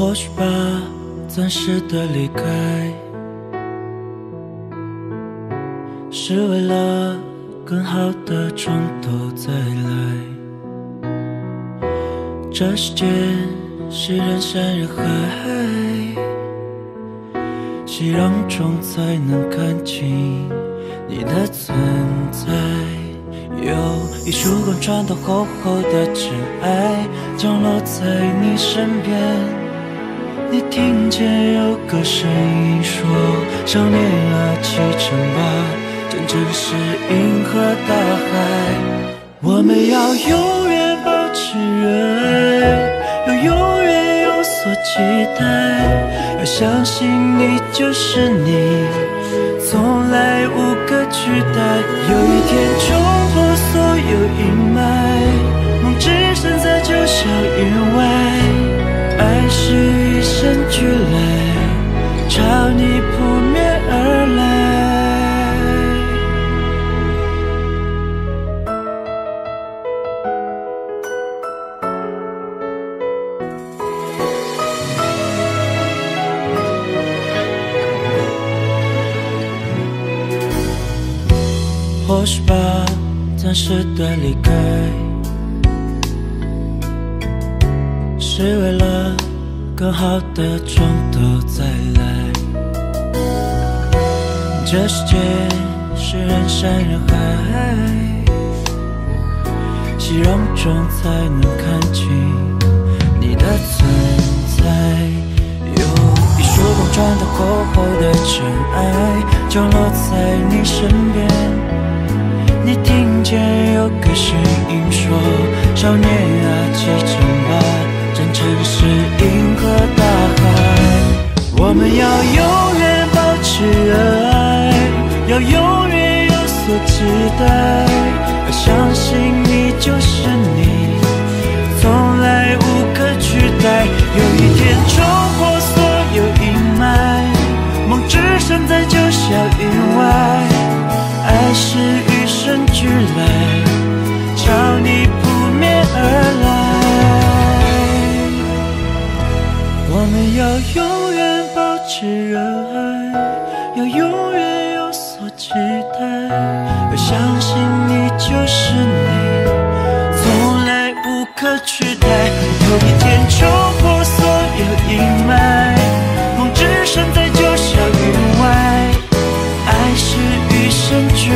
或许吧暂时的离开，是为了更好的从头再来。这世界是人山人海，熙攘中才能看清你的存在。有一束光穿透厚厚的尘埃，降落在你身边。你听见有个声音说：“少年啊，启程吧，真正是银河大海。我们要永远保持热爱，要永远有所期待，要相信你就是你，从来无可取代。有一天冲破或许吧，暂时的离开，是为了。更好的从头再来。这世界是人山人海，熙攘中才能看清你的存在。有一束光穿透厚厚的尘埃，降落在你身边。你听见有个声音说：“少年啊，启程吧。”征程是银河大海，我们要永远保持热爱，要永远有所期待，要相日来朝你扑面而来我们要永远保持热爱要永远有所期待要相信你就是你从来无可取代有一天冲破所有阴霾梦置身在九霄云外爱是与生俱